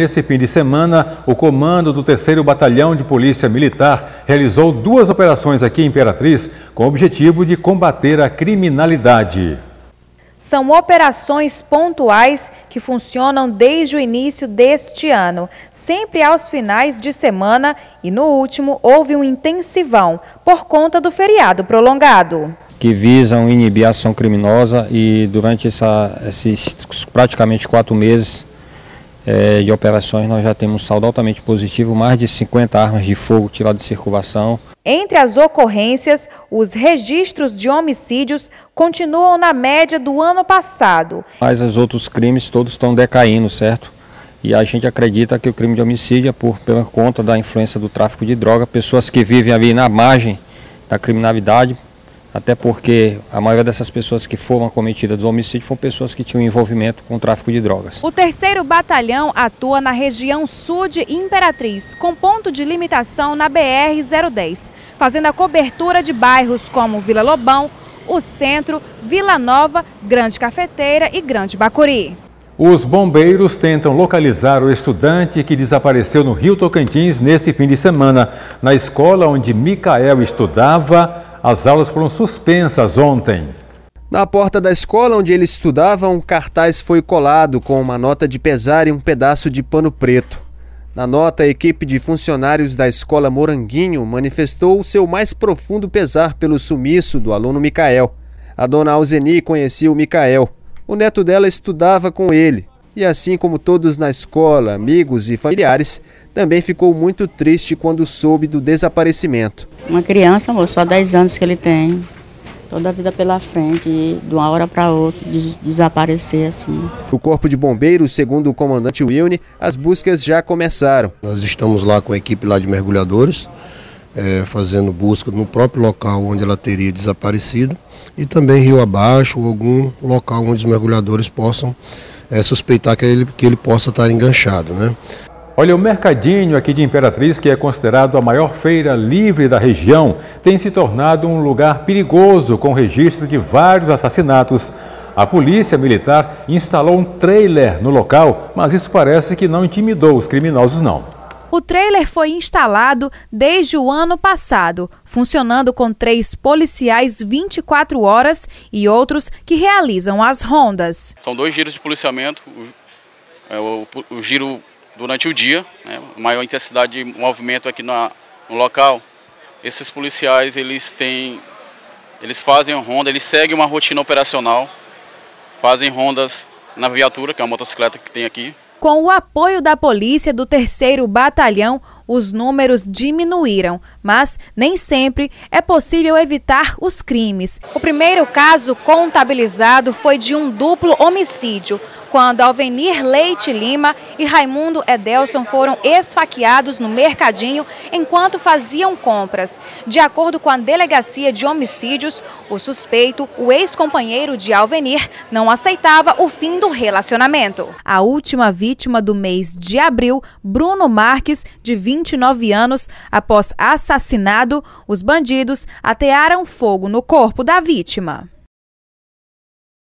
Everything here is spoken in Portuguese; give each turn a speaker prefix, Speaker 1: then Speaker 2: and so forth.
Speaker 1: Nesse fim de semana, o comando do 3 Batalhão de Polícia Militar realizou duas operações aqui em Imperatriz com o objetivo de combater a criminalidade.
Speaker 2: São operações pontuais que funcionam desde o início deste ano, sempre aos finais de semana e no último houve um intensivão por conta do feriado prolongado.
Speaker 3: Que visam inibir a ação criminosa e durante essa, esses praticamente quatro meses é, de operações, nós já temos um saldo altamente positivo, mais de 50 armas de fogo tiradas de circulação.
Speaker 2: Entre as ocorrências, os registros de homicídios continuam na média do ano passado.
Speaker 3: Mas os outros crimes todos estão decaindo, certo? E a gente acredita que o crime de homicídio é por, pela conta da influência do tráfico de droga, pessoas que vivem ali na margem da criminalidade, até porque a maioria dessas pessoas que foram acometidas do homicídio foram pessoas que tinham envolvimento com o tráfico de drogas.
Speaker 2: O terceiro batalhão atua na região sul de Imperatriz, com ponto de limitação na BR-010, fazendo a cobertura de bairros como Vila Lobão, o Centro, Vila Nova, Grande Cafeteira e Grande Bacuri.
Speaker 1: Os bombeiros tentam localizar o estudante que desapareceu no Rio Tocantins nesse fim de semana. Na escola onde Micael estudava, as aulas foram suspensas ontem.
Speaker 4: Na porta da escola onde ele estudava, um cartaz foi colado com uma nota de pesar e um pedaço de pano preto. Na nota, a equipe de funcionários da escola Moranguinho manifestou o seu mais profundo pesar pelo sumiço do aluno Micael. A dona Alzeni conhecia o Micael. O neto dela estudava com ele e, assim como todos na escola, amigos e familiares, também ficou muito triste quando soube do desaparecimento.
Speaker 5: Uma criança, amor, só 10 anos que ele tem. Toda a vida pela frente, e de uma hora para outra des desaparecer assim.
Speaker 4: O Corpo de Bombeiros, segundo o comandante Wilne, as buscas já começaram.
Speaker 6: Nós estamos lá com a equipe lá de mergulhadores, é, fazendo busca no próprio local onde ela teria desaparecido e também rio abaixo, algum local onde os mergulhadores possam é, suspeitar que ele, que ele possa estar enganchado. Né?
Speaker 1: Olha, o Mercadinho aqui de Imperatriz, que é considerado a maior feira livre da região, tem se tornado um lugar perigoso com registro de vários assassinatos. A polícia militar instalou um trailer no local, mas isso parece que não intimidou os criminosos não.
Speaker 2: O trailer foi instalado desde o ano passado, funcionando com três policiais 24 horas e outros que realizam as rondas.
Speaker 7: São dois giros de policiamento, o, é, o, o giro durante o dia, né, maior intensidade de movimento aqui na, no local. Esses policiais, eles têm, eles fazem ronda, eles seguem uma rotina operacional, fazem rondas na viatura, que é uma motocicleta que tem aqui.
Speaker 2: Com o apoio da polícia do terceiro batalhão, os números diminuíram, mas nem sempre é possível evitar os crimes. O primeiro caso contabilizado foi de um duplo homicídio quando Alvenir Leite Lima e Raimundo Edelson foram esfaqueados no mercadinho enquanto faziam compras. De acordo com a Delegacia de Homicídios, o suspeito, o ex-companheiro de Alvenir, não aceitava o fim do relacionamento. A última vítima do mês de abril, Bruno Marques, de 29 anos, após assassinado, os bandidos atearam fogo no corpo da vítima.